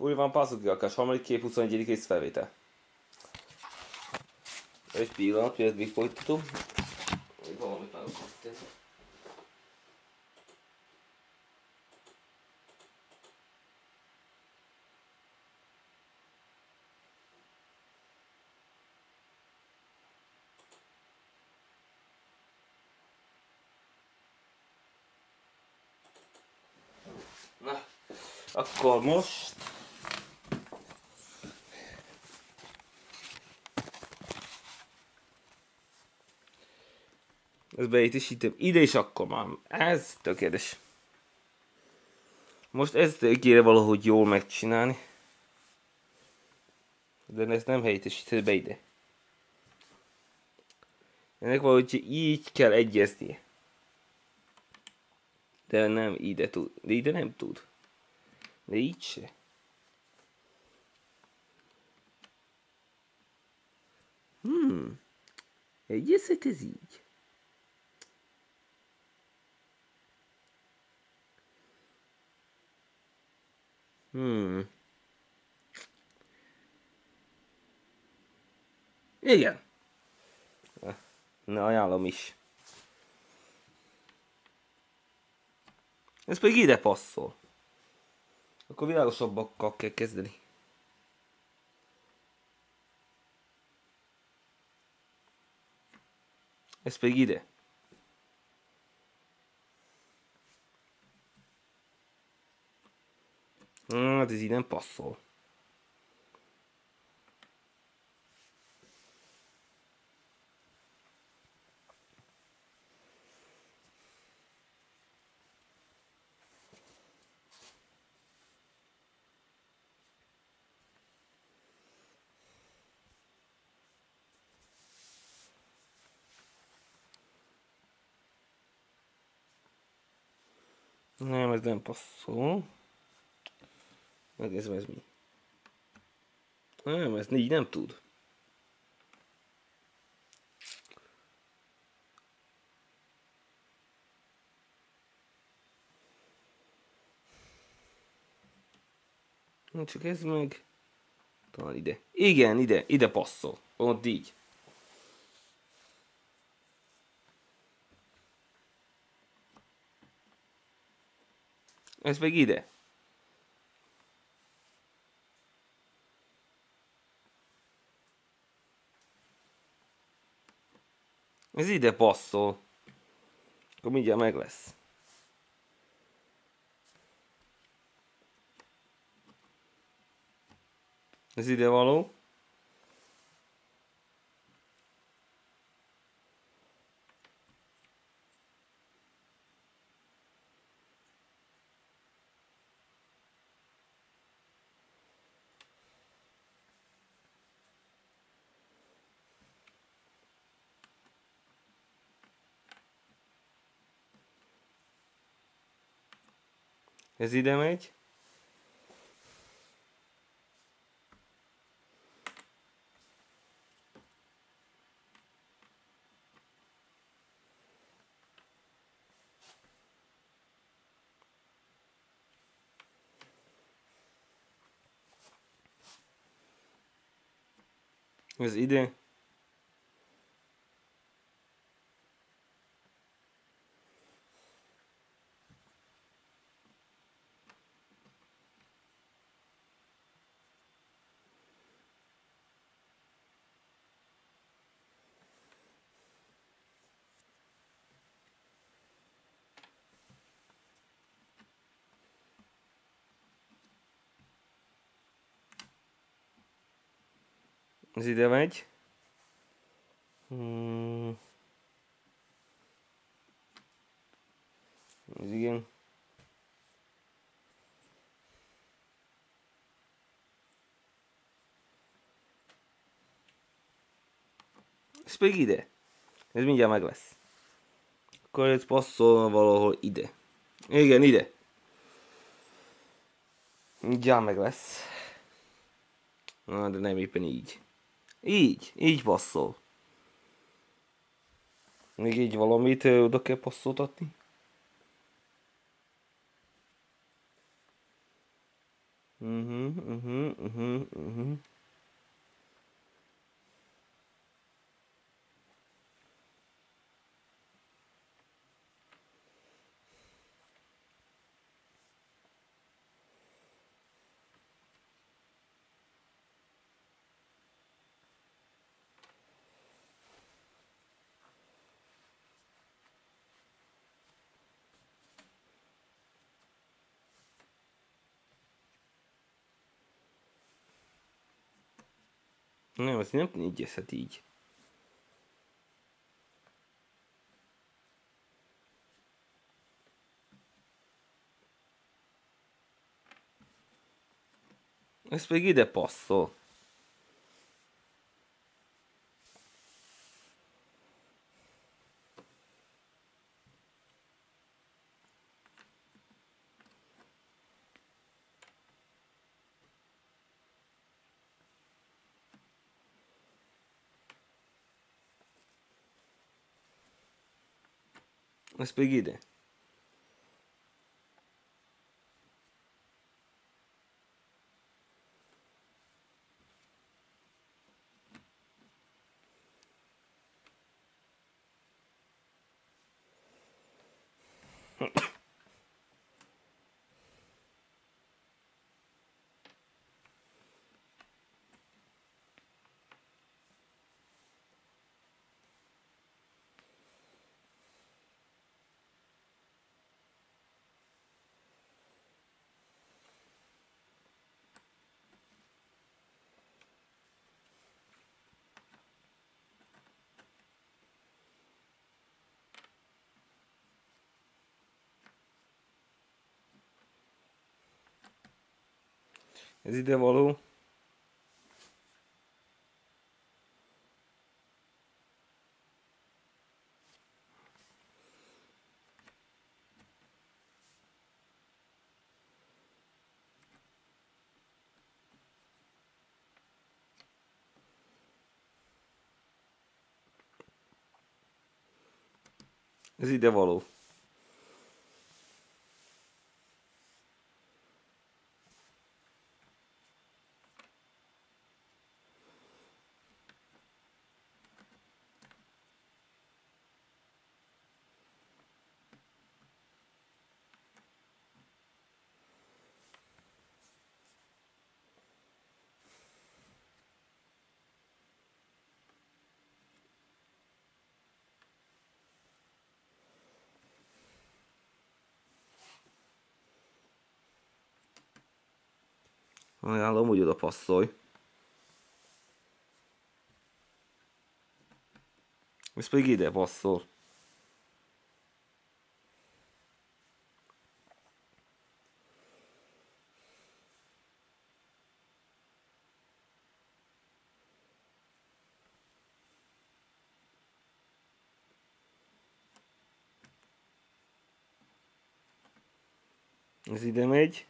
Új van Pazugakas, harmadik kép 21. rész felvétel. Egy pillanat, miért még folytatom. Még valamit. Na, akkor most... Ez beítésítem. Ide is akkor már. Ez tökéletes. Most ezt kéne valahogy jól megcsinálni. De ezt nem helyítésíted be ide. Ennek valahogy így kell egyeznie. De nem ide tud. De ide nem tud. De így se. Hmm. Egyezhet ez így. Hmm. Igen. Na, ajánlom is. Ez pedig ide passzol. Akkor világosabbakkal kell kezdeni. Ez pedig ide. magazine não posso. Não, Не, ми йдемо. Megnézem, ez mi. Nem, ez így nem tud. Csak ez meg... Talán ide. Igen, ide, ide passzol. Ott így. Ez meg ide. Ez ide passzol. Akkor mindjárt meg lesz. Ez ide való. Is he damaged? Is he? Zídeveď. Hmm. Zídem. Spík jde. Nezmíň děláme glas. Konec posunovalo ho jde. Igen, jde. Děláme glas. No, to nejmý úplně jít. Így. Így, passzol. Még így valamit oda kell passzoltatni. Mhm, mhm, mhm, mhm. Nem, ez nem négyezhet így. Ez pedig ide. seguida. Zjde volu. Zjde volu. magari lo voglio dopo assoi. Mi spiegate posso? Zidemedi.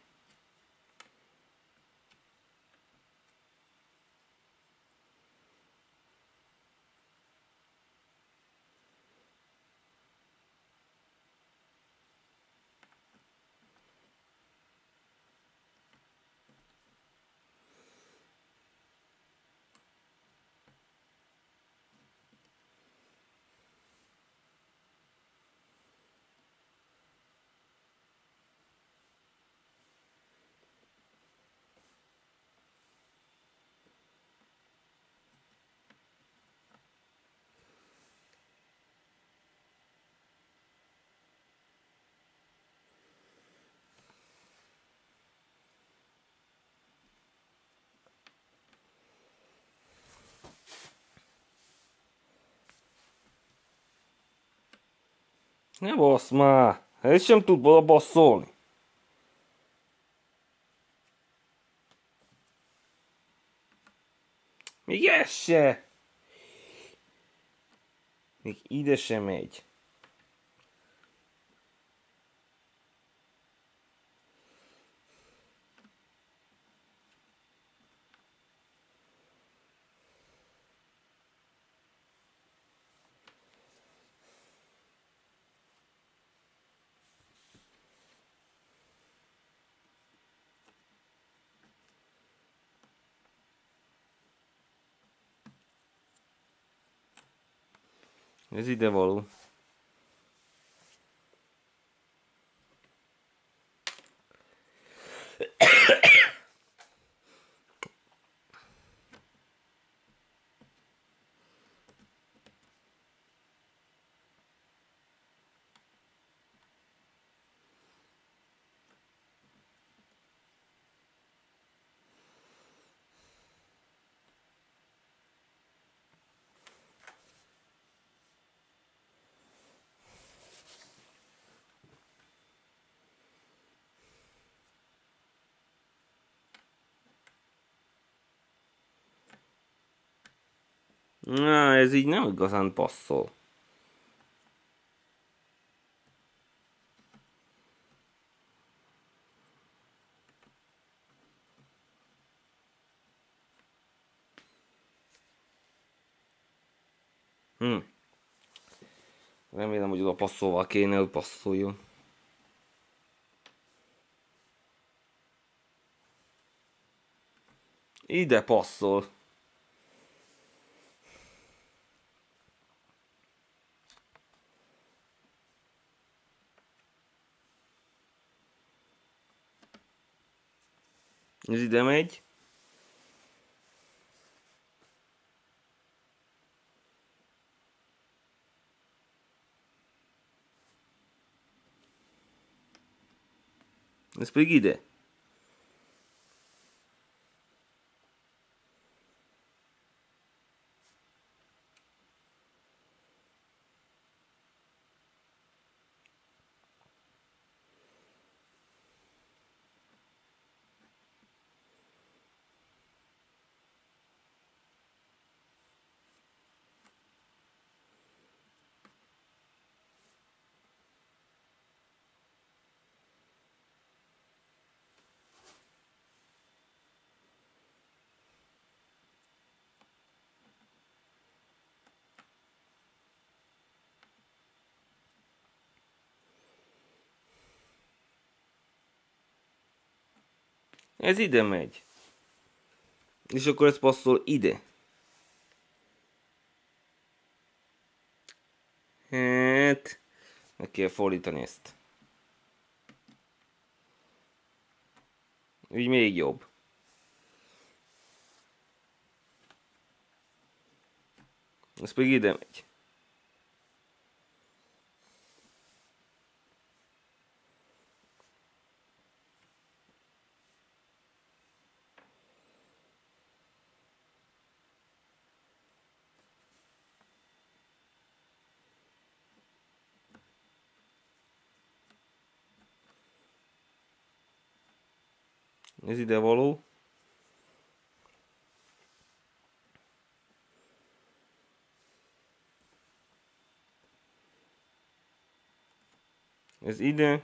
Ne bassz már! Ez sem tud oda basszolni. Még ez se! Még ide sem megy. Nezjde volu. Na, ez így nem igazán passzol. Hm. Remélem, hogy oda passzolva kéne, hogy passzoljon. Ide passzol. Ez ide megy. Ez pedig ide. Ez ide megy. És akkor ez passzol ide. Hát, meg kell fordítani ezt. Úgy még jobb. Ez pedig ide megy. mezi devolou. Zjde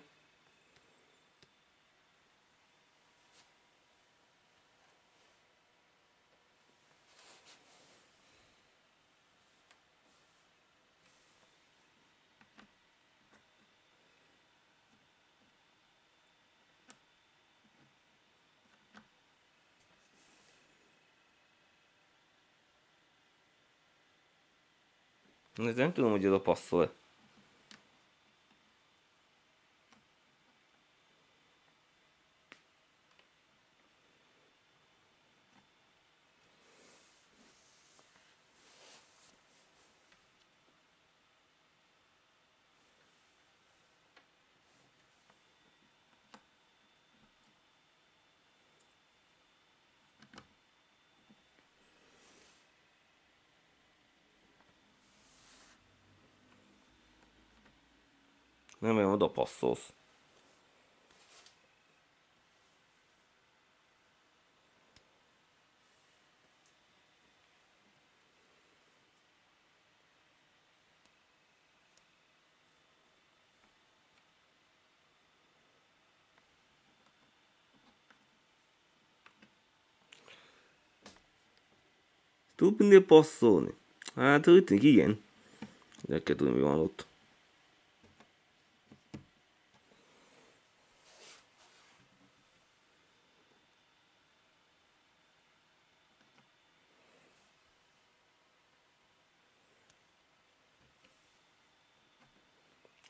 nel senso non glielo posso Nem olyan oda passzolsz. Tud mindig passzolni? Hát úgy tűnik, igen. De kell tudni, mi van ott.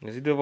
Mas e deu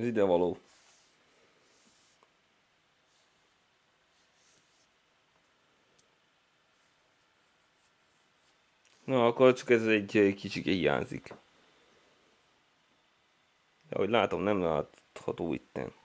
Ez ide való. Na, akkor csak ez egy kicsit hiányzik. De ahogy látom, nem látható itten.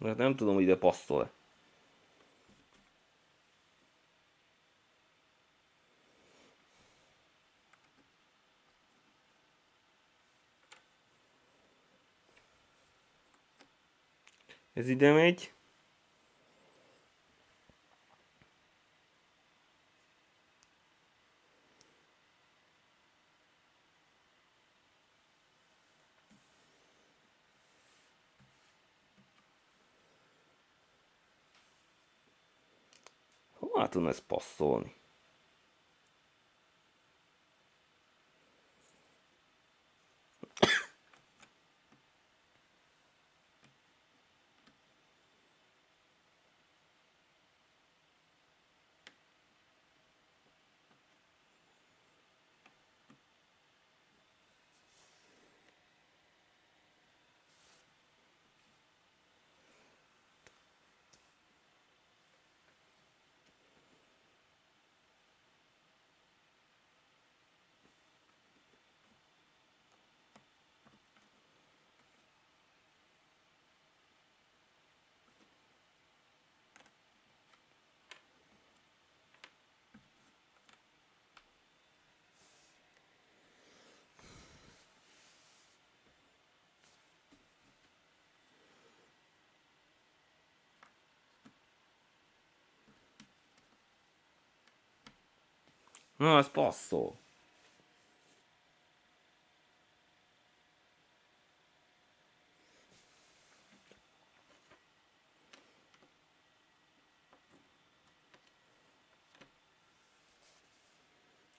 Mert nem tudom, hogy ide passzol-e. Ez ide megy. Hová tudna ez passzolni? Non, posso.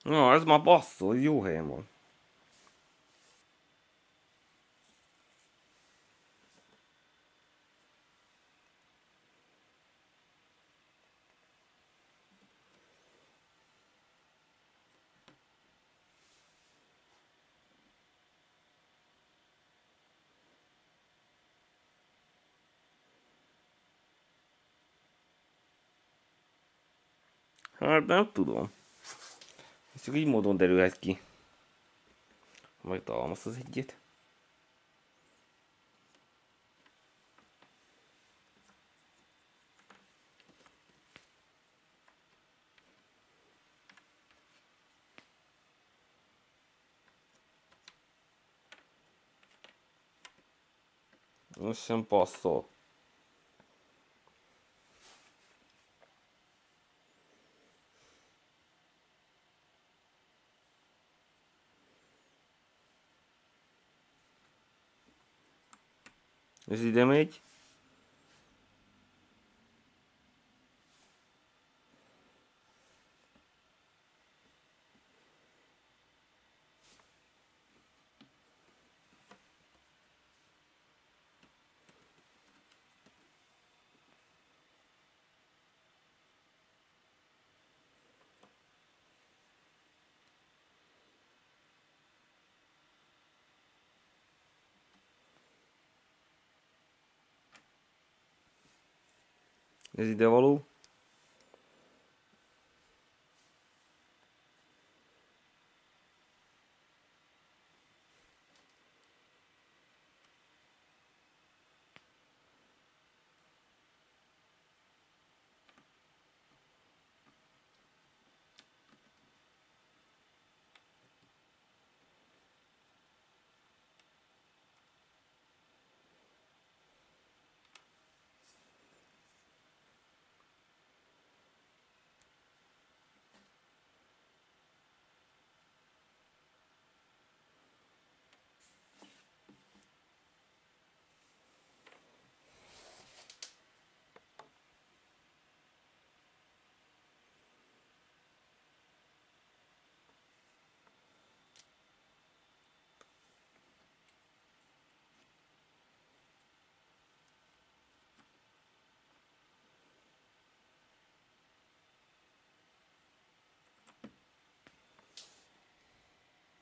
No, adesso ma posso, Juhemon. Tudo tudom. És modo így módon derülhet ki. Megtalálmasz az egyet. Non c'è un posto. z damage? mezi devolou.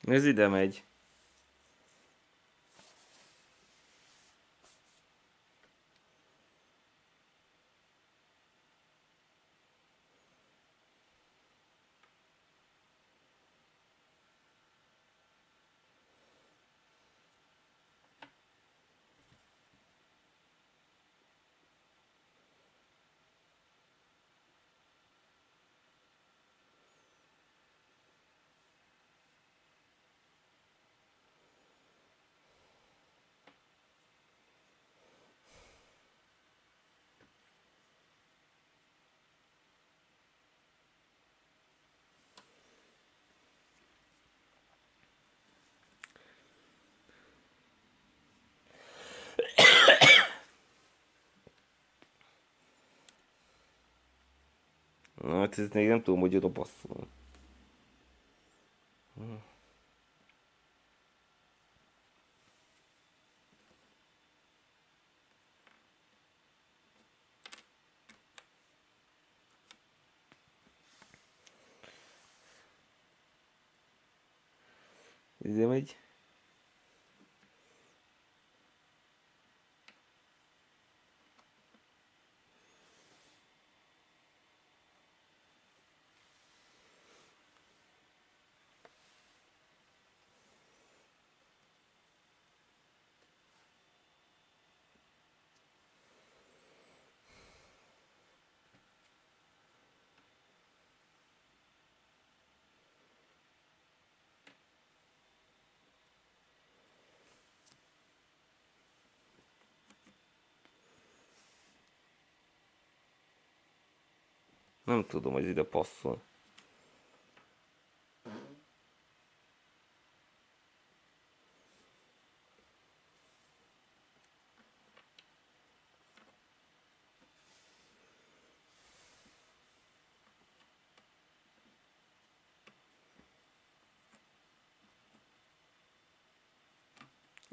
Ez ide megy. Na, hát ez még nem tudom, hogy oda não tudo mas da posso.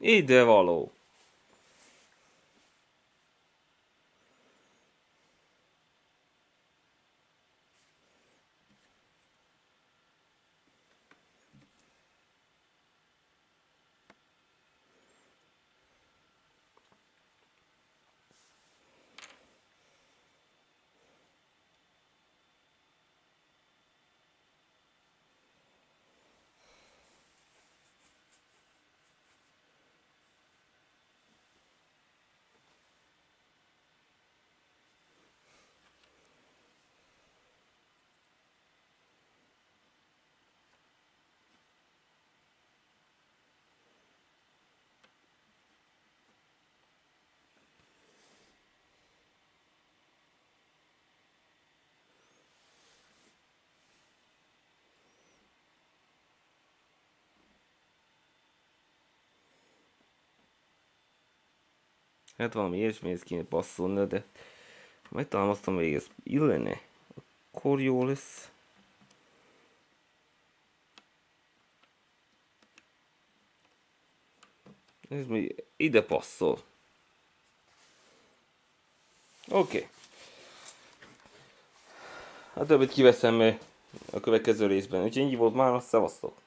Ide é? való. Hát valami ilyesmihez kéne passzolni, de megtalálmaztam még ez illene, akkor jó lesz. Ez még ide passzol. Oké. Okay. A többit kiveszem a következő részben. Úgyhogy ennyi volt már, szevasztok!